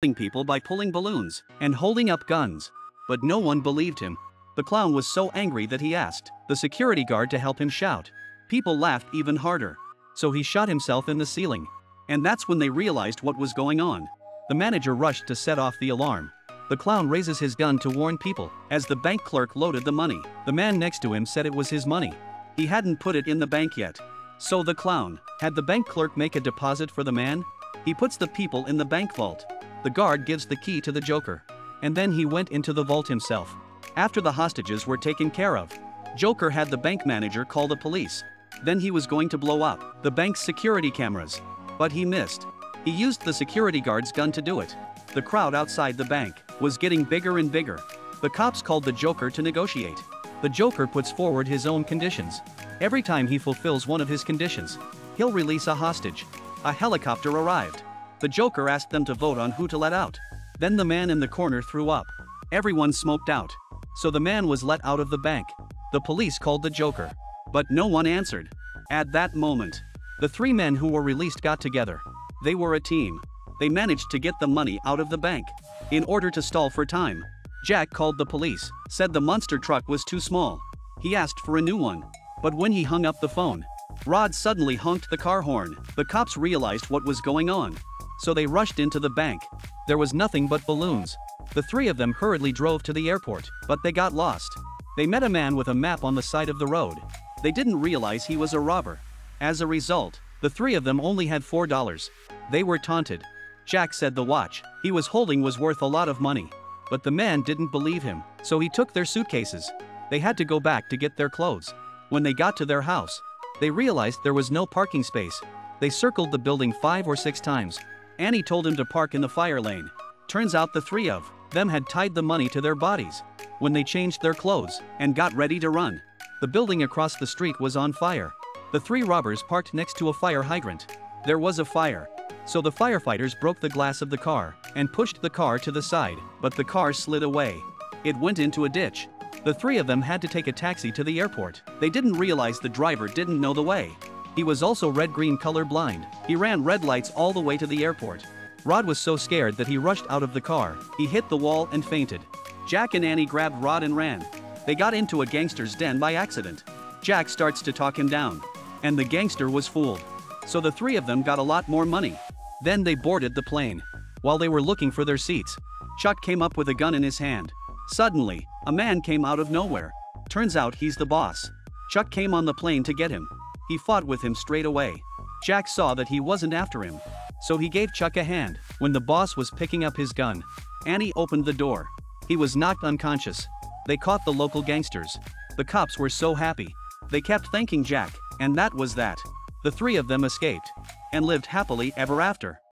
people by pulling balloons and holding up guns. But no one believed him. The clown was so angry that he asked the security guard to help him shout. People laughed even harder. So he shot himself in the ceiling. And that's when they realized what was going on. The manager rushed to set off the alarm. The clown raises his gun to warn people. As the bank clerk loaded the money, the man next to him said it was his money. He hadn't put it in the bank yet. So the clown had the bank clerk make a deposit for the man. He puts the people in the bank vault. The guard gives the key to the Joker. And then he went into the vault himself. After the hostages were taken care of, Joker had the bank manager call the police. Then he was going to blow up the bank's security cameras. But he missed. He used the security guard's gun to do it. The crowd outside the bank was getting bigger and bigger. The cops called the Joker to negotiate. The Joker puts forward his own conditions. Every time he fulfills one of his conditions, he'll release a hostage. A helicopter arrived. The Joker asked them to vote on who to let out. Then the man in the corner threw up. Everyone smoked out. So the man was let out of the bank. The police called the Joker. But no one answered. At that moment, the three men who were released got together. They were a team. They managed to get the money out of the bank. In order to stall for time, Jack called the police, said the monster truck was too small. He asked for a new one. But when he hung up the phone, Rod suddenly honked the car horn. The cops realized what was going on so they rushed into the bank. There was nothing but balloons. The three of them hurriedly drove to the airport, but they got lost. They met a man with a map on the side of the road. They didn't realize he was a robber. As a result, the three of them only had $4. They were taunted. Jack said the watch he was holding was worth a lot of money. But the man didn't believe him, so he took their suitcases. They had to go back to get their clothes. When they got to their house, they realized there was no parking space. They circled the building five or six times, Annie told him to park in the fire lane. Turns out the three of them had tied the money to their bodies. When they changed their clothes and got ready to run, the building across the street was on fire. The three robbers parked next to a fire hydrant. There was a fire. So the firefighters broke the glass of the car and pushed the car to the side, but the car slid away. It went into a ditch. The three of them had to take a taxi to the airport. They didn't realize the driver didn't know the way. He was also red-green color blind. He ran red lights all the way to the airport. Rod was so scared that he rushed out of the car. He hit the wall and fainted. Jack and Annie grabbed Rod and ran. They got into a gangster's den by accident. Jack starts to talk him down. And the gangster was fooled. So the three of them got a lot more money. Then they boarded the plane. While they were looking for their seats, Chuck came up with a gun in his hand. Suddenly, a man came out of nowhere. Turns out he's the boss. Chuck came on the plane to get him. He fought with him straight away. Jack saw that he wasn't after him. So he gave Chuck a hand. When the boss was picking up his gun, Annie opened the door. He was knocked unconscious. They caught the local gangsters. The cops were so happy. They kept thanking Jack, and that was that. The three of them escaped and lived happily ever after.